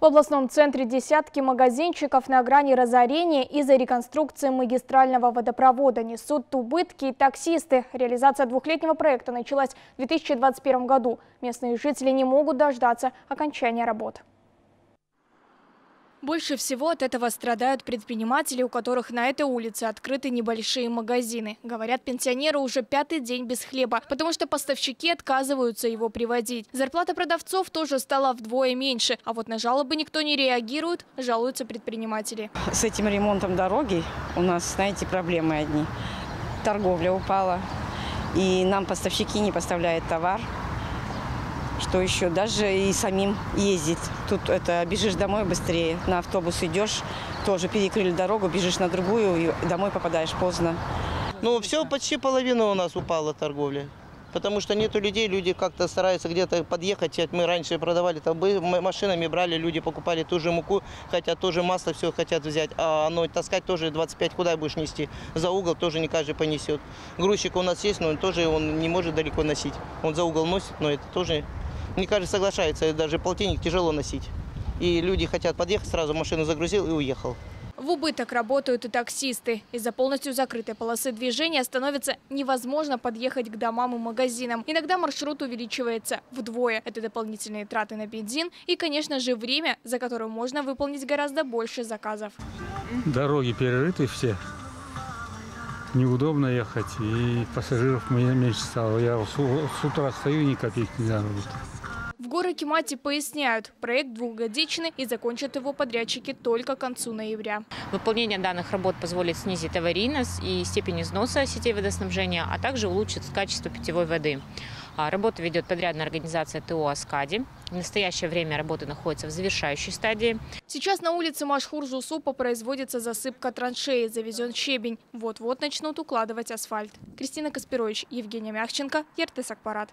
В областном центре десятки магазинчиков на грани разорения из-за реконструкции магистрального водопровода. Несут убытки и таксисты. Реализация двухлетнего проекта началась в 2021 году. Местные жители не могут дождаться окончания работ. Больше всего от этого страдают предприниматели, у которых на этой улице открыты небольшие магазины. Говорят, пенсионеры уже пятый день без хлеба, потому что поставщики отказываются его приводить. Зарплата продавцов тоже стала вдвое меньше, а вот на жалобы никто не реагирует, жалуются предприниматели. С этим ремонтом дороги у нас, знаете, проблемы одни. Торговля упала, и нам поставщики не поставляют товар что еще даже и самим ездить. Тут это бежишь домой быстрее, на автобус идешь, тоже перекрыли дорогу, бежишь на другую и домой попадаешь поздно. Ну, все, почти половина у нас упала торговля. Потому что нету людей, люди как-то стараются где-то подъехать. Мы раньше продавали, там машинами брали, люди покупали ту же муку, хотят тоже масло, все хотят взять. А оно таскать тоже 25 куда будешь нести? За угол тоже не каждый понесет. Грузчик у нас есть, но он тоже он не может далеко носить. Он за угол носит, но это тоже мне кажется, соглашается, даже полтинник тяжело носить. И люди хотят подъехать, сразу машину загрузил и уехал. В убыток работают и таксисты. Из-за полностью закрытой полосы движения становится невозможно подъехать к домам и магазинам. Иногда маршрут увеличивается вдвое. Это дополнительные траты на бензин и, конечно же, время, за которое можно выполнить гораздо больше заказов. Дороги перерыты все. Неудобно ехать, и пассажиров меньше стало. Я с утра стою, ни копейки не заработал. В городе Мати поясняют, проект двухгодичный и закончат его подрядчики только к концу ноября. Выполнение данных работ позволит снизить аварийность и степень износа сетей водоснабжения, а также улучшит качество питьевой воды. А, работу ведет подрядная организация ТО «Аскади». В настоящее время работы находятся в завершающей стадии. Сейчас на улице Машхур-Зусупа производится засыпка траншеи, завезен щебень. Вот-вот начнут укладывать асфальт. Кристина Каспирович, Евгения Мяхченко, Ертыс Акпарат.